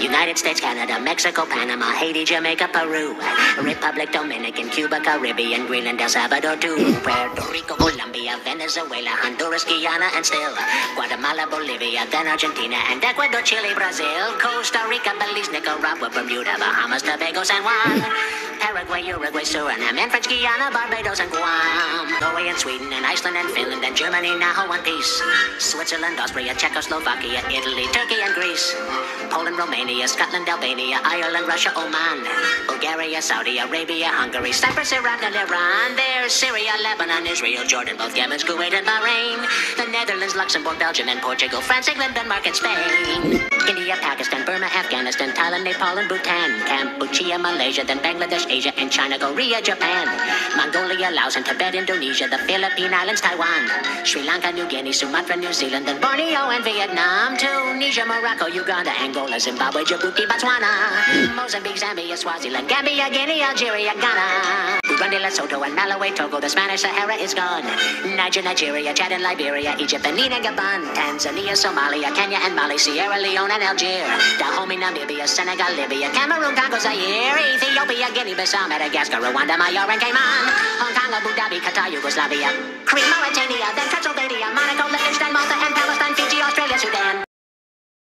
United States, Canada, Mexico, Panama, Haiti, Jamaica, Peru, Republic, Dominican, Cuba, Caribbean, Greenland, El Salvador, too, Puerto Rico, Colombia, Venezuela, Honduras, Guyana, and still Guatemala, Bolivia, then Argentina, and Ecuador, Chile, Brazil, Costa Rica, Belize, Nicaragua, Bermuda, Bahamas, Tobago, San Juan, Paraguay, Uruguay, Suriname, and French Guiana, Barbados, and Guam, Norway, and Sweden, and Iceland, and Finland, and Germany, now one piece, Switzerland, Austria, Czechoslovakia, Italy, Turkey, and Greece, Poland, Romania, Scotland, Albania, Ireland, Russia, Oman, Bulgaria, Saudi Arabia, Hungary, Cyprus, Iraq, and Iran. There's Syria, Lebanon, Israel, Jordan, both Yemen, Kuwait, and Bahrain. The Netherlands, Luxembourg, Belgium, and Portugal, France, England, Denmark, and Spain. India, Pakistan, Burma, Afghanistan, Thailand, Nepal, and Bhutan, Cambodia, Malaysia, then Bangladesh, Asia, and China, Korea, Japan, Mongolia, Laos, and Tibet, Indonesia, the Philippine Islands, Taiwan, Sri Lanka, New Guinea, Sumatra, New Zealand, then Borneo, and Vietnam, Tunisia, Morocco, Uganda, Angola, Zimbabwe, Djibouti, Botswana, Mozambique, Zambia, Swaziland, Gambia, Guinea, Algeria, Ghana, Burundi, Lesotho, and Malawi, Togo, the Spanish Sahara is gone, Niger, Nigeria, Chad, and Liberia, Egypt, Benin, and Gabon, Tanzania, Somalia, Kenya, and Mali, Sierra Leone, and Algiers, Dahomey, Namibia, Senegal, Libya, Cameroon, Congo, Zaire, Ethiopia, Guinea, Bissau, Madagascar, Rwanda, Mahore, and Cayman, Hong Kong, Abu Dhabi, Qatar, Yugoslavia, Crete,